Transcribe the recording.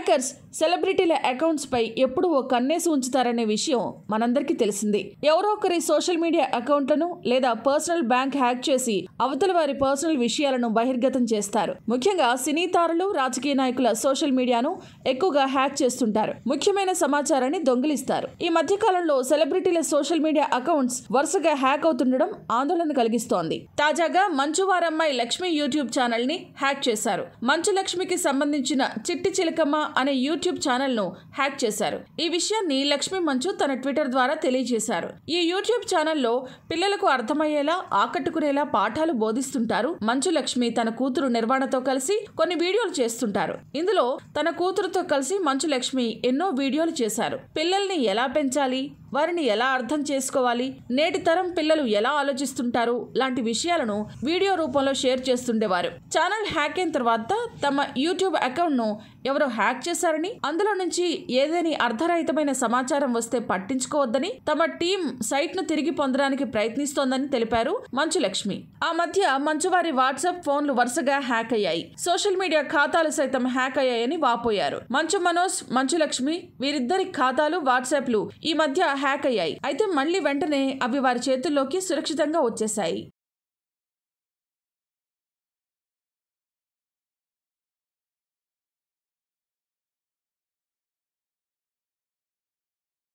Hackers సెలబ్రిటీల accounts పై ఎప్పుడు ఓ కన్నేసి ఉంచుతారనే విషయం మనందరికీ తెలిసింది. ఎవరో ఒకరి సోషల్ మీడియా అకౌంట్లను లేదా పర్సనల్ బ్యాంక్ హ్యాక్ చేసి అవతల వారి పర్సనల్ విషయాలను బహిర్గతం చేస్తారు. ముఖ్యంగా సినీ తారలు రాజకీయ నాయకుల సోషల్ మీడియాను ఎక్కువగా హ్యాక్ చేస్తుంటారు. ముఖ్యమైన సమాచారాన్ని దొంగిలిస్తారు. ఈ మధ్య కాలంలో సెలబ్రిటీల సోషల్ మీడియా అకౌంట్స్ వరుసగా హ్యాక్ అవుతుండడం ఆందోళన కలిగిస్తోంది. తాజాగా మంచు వారమ్మాయి లక్ష్మి యూట్యూబ్ ఛానల్ని హ్యాక్ చేశారు. మంచు లక్ష్మికి సంబంధించిన చిట్టి చిలకమ్మ అనే యూట్యూబ్ ఛానల్ను హ్యాక్ చేశారు. ఈ విషయాన్ని లక్ష్మి మంచు తన ట్విట్టర్ ద్వారా తెలియజేశారు. ఈ యూట్యూబ్ ఛానల్లో పిల్లలకు అర్థమయ్యేలా ఆకట్టుకునేలా పాఠాలు బోధిస్తుంటారు. మంచు లక్ష్మి తన కూతురు నిర్వాణతో కలిసి కొన్ని వీడియోలు చేస్తుంటారు. ఇందులో తన కూతురుతో కలిసి మంచు లక్ష్మి ఎన్నో వీడియోలు చేశారు. పిల్లల్ని ఎలా పెంచాలి? వారిని ఎలా అర్థం చేసుకోవాలి? నేటి తరం పిల్లలు ఎలా ఆలోచిస్తుంటారు? లాంటి విషయాలను వీడియో రూపంలో షేర్ చేస్తుండేవారు. ఛానల్ హ్యాక్ అయిన తర్వాత తమ యూట్యూబ్ అకౌంట్ను ఎవరో హ్యాక్ చేశారని అందులో నుంచి ఏదేని అర్ధరహితమైన సమాచారం వస్తే పట్టించుకోవద్దని తమ టీం సైట్ను తిరిగి పొందడానికి ప్రయత్నిస్తోందని తెలిపారు మంచు లక్ష్మి ఆ మధ్య మంచువారి వాట్సాప్ ఫోన్లు వరుసగా హ్యాక్ అయ్యాయి. సోషల్ మీడియా ఖాతాలు సైతం హ్యాక్ అయ్యాయని వాపోయారు. మంచు మనోజ్ మంచు లక్ష్మి వీరిద్దరి ఖాతాలు వాట్సాప్లు ఈ మధ్య హ్యాక్ అయ్యాయి. అయితే మళ్ళీ వెంటనే అవి వారి చేతుల్లోకి సురక్షితంగా వచ్చేశాయి.